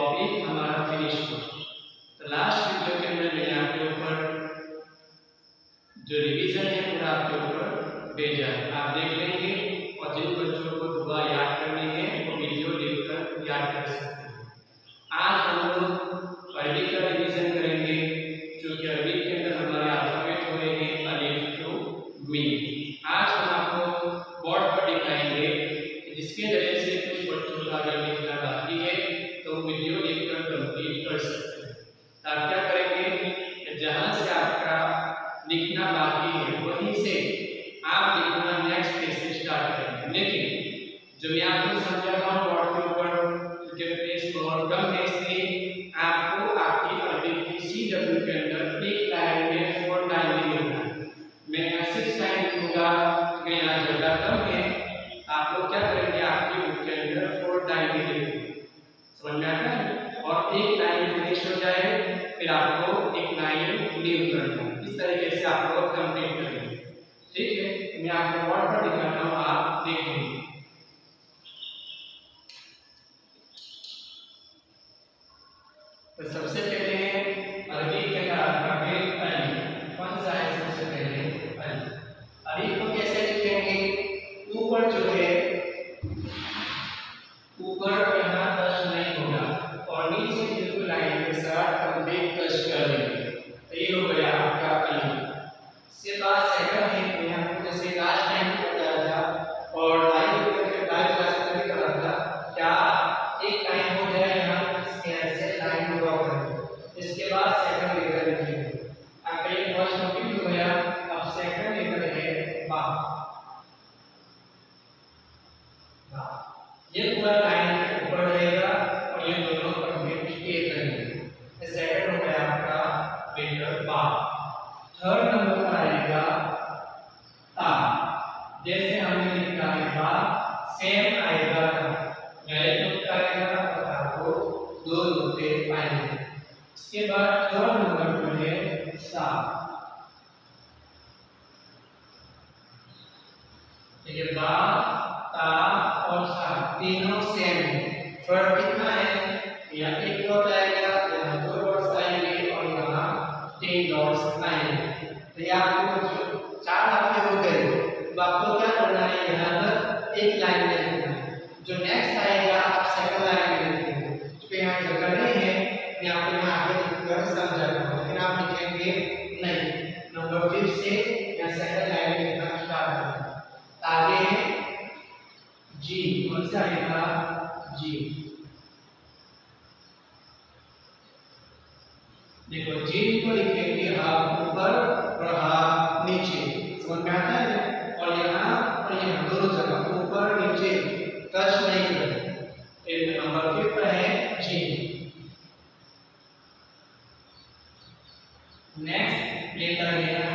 Topic हमारा finish हुआ तो लास्ट वीडियो के अंदर मैंने आपके ऊपर जो रिवीजन है, पूरा आपके ऊपर भेजा है। जो मैं आपको समझा रहा बोर्ड के ऊपर क्योंकि पेज बहुत कम है इसलिए आपको आपकी अरबी की सी डब्ल्यू के अंदर एक लाइन में फोर लाइन लिखना है। मैं सिक्स लाइन लिखूँगा यहाँ जगह कम है। आप लोग क्या करेंगे? आपकी बुक के अंदर फोर लाइन लिखेंगे समझ में आता है? और एक लाइन फिनिश हो जाए, फिर आपको एक लाइन लीव करना इस तरीके से आप लोग करेंगे। ठीक है? मैं आपको बोर्ड पर दिखाता आप देखेंगे। थर्ड नंबर पर आएगा ता। जैसे हमने लिखा है बा सेम आएगा ता। एक नुक्ता आएगा और ता को दो नुक्ते आएँगे। इसके बाद थर्ड नंबर पर है, सा। देखिए बा ता और सा, तीनों सेम है। फ़र्क कितना है? यहाँ एक डॉट आएगा? से यहाँ सेकंड लाइन में लिखना स्टार्ट करें आगे है जी कौन सा आएगा? जी देखो जी को लिखेंगे हाफ़ ऊपर और हाफ़ नीचे। समझ में आता है? और यहाँ और यहाँ, दोनों जगह, ऊपर नीचे। टच नहीं करें। नंबर फिफ्थ है जी नेक्स्ट लेटर है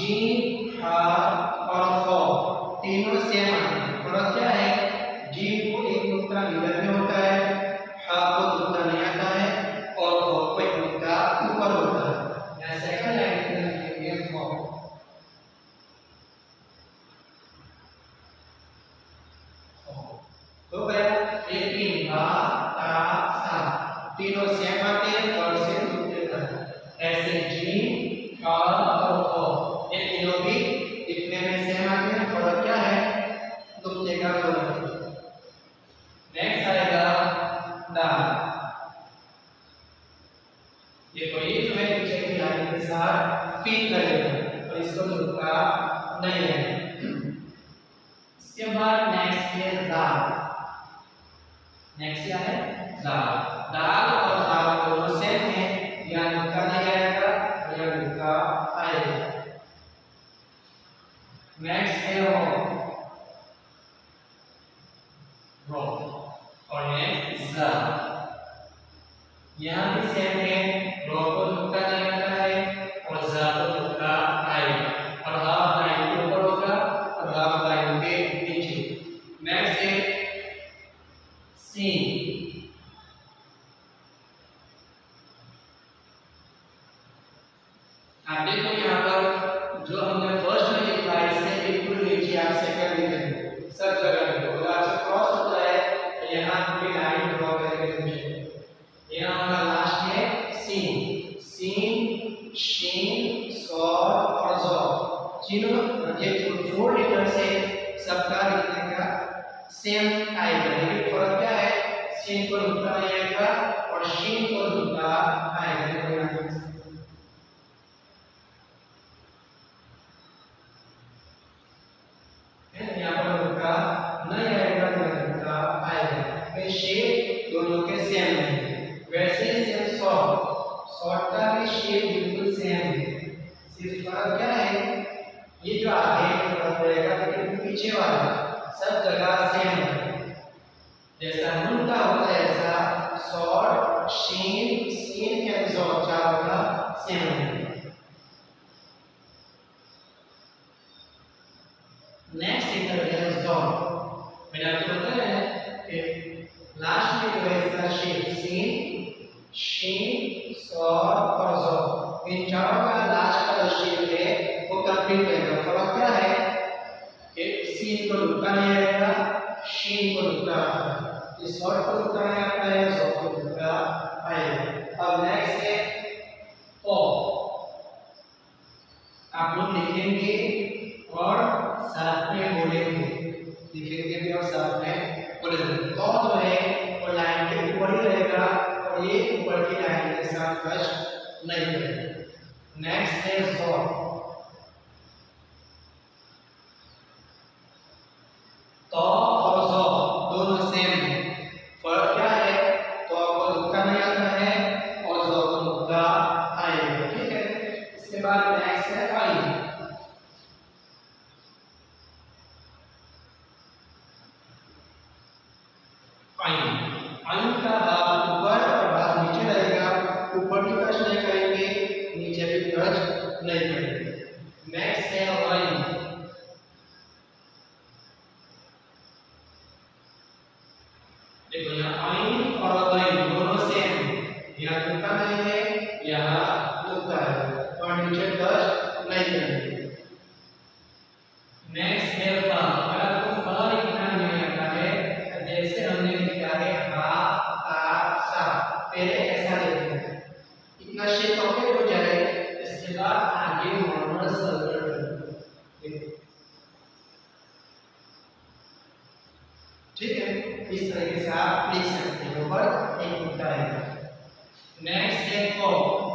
हा जी हा और खो तीनों सेम आते हैं फ़र्क क्या है जी को एक नुक्ता मिडल में होता है हा को नुक्ता नहीं आता है और खो को एक नुक्ता ऊपर होता है यहाँ सेकंड लाइन में लिखेंगे खो हो गया ये तीन ता सेम आते हैं और से नुक्ते तक ऐसे जी सेम आते हैं, फ़र्क क्या है? नुक्ते का फ़र्क। नेक्स्ट आएगा दा। देखो ये जो है, पीछे की लाइन के साथ फील करेगा, और तो इसको धोखा नहीं है। इसके बाद नेक्स्ट है दाल नेक्स्ट क्या है? दाल दाल और दाल दोनों सेम है यहाँ धोखा नहीं आएगा यहाँ धोखा आएगा नेक्स्ट है रो और नेक्स्ट जा यहाँ भी सेम है रो को धोखा नहीं आता है? और जा को धोखा आएगा और हाफ़ लाइन के ऊपर होगा और हाफ़ लाइन के नीचे. नेक्स्ट है सीन शीन सॉर और जॉ तीनों ये फोर लेटर से सबका लिखने का सेम आएगा लेकिन फ़र्क क्या है? सीन को रुकता नहीं आएगा और शीन है पर रुका आएगा शेप दोनों के सेम है वैसे ही सेम शॉर्ट शॉर्ट का भी शेप बिल्कुल सेम है सिर्फ़ फ़र्क क्या है? ये जो आगे फ़र्क रहेगा लेकिन पीछे वाला, सब जगह सेम है। जैसा नून का होता है ऐसा short scene scene and short चारों का सेम है नेक्स्ट लेटर है जॉन मैंने आपको बताया है कि लास्ट में जो है इसका शेप सीन शीन सॉर और जॉ इन चारों का लास्ट का जो शेप है, वो कंप्लीट रहेगा फ़र्क क्या है? कि सीन को रुकना नहीं आएगा? शीन को रुकना इस शॉर्ट को रुकना नहीं आता है शॉर्ट को रुकना आएगा? अब नेक्स्ट है ओ आप लोग लिखेंगे और साथ में बोलेंगे। नेक्स्ट है सॉ तो और सॉ, दोनों सेम है। फ़र्क क्या है? तो आपको रुकना नहीं आता है और सॉ को रुका आएगा ठीक है इसके बाद नेक्स्ट है आई आइन आइन का भाग ऊपर और भाग नीचे रहेगा ऊपर भी टच नहीं करेंगे नीचे भी टच नहीं करेंगे नेक्स्ट है लाइन देखो यहाँ आइन और लाइन दोनों सेम यहाँ टूटा नहीं है यहाँ टूटा है और नीचे टच नहीं करेंगे नेक्स्ट है फा अगर आपको फा लिखना नहीं आता है जैसे हमने लिखा है हा ता सा पहले ऐसा लिखना है इतना शेप कंप्लीट हो जाए इसके बाद आगे नॉर्मल सर्कल करना ठीक है इस तरीके से आप लिख सकते हो ऊपर एक टूटा है नेक्स्ट है को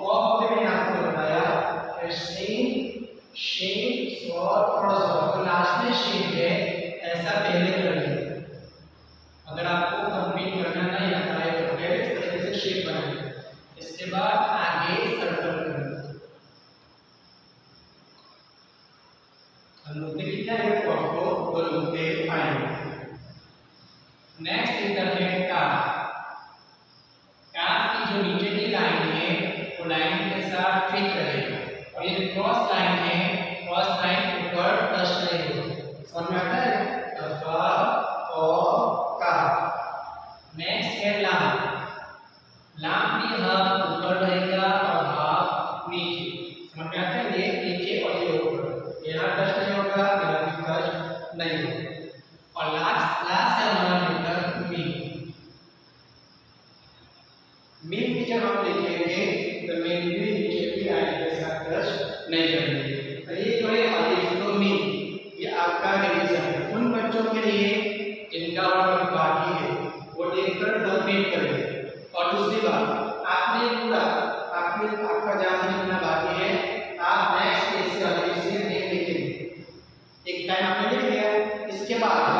को भी मैंने आपको बताया कि सीन शेप स्वर और स्वर तो लास्ट में शेप है ऐसा पहले करिए अगर आपको कंप्लीट करना नहीं आता है तो पहले इस तरीके से शेप बनाइए इसके बाद आगे सर्कल करिए हम लोग ने किया है तो आपको दो नुकते नेक्स्ट है काफ काफ की जो नीचे की लाइन है, वो लाइन के साथ फिट रहेगा और ये क्रॉस लाइन है क्रॉस लाइन ऊपर टच नहीं होगी समझ में आता है? अफा और का नेक्स्ट है लाम लाम लिया इसके बाद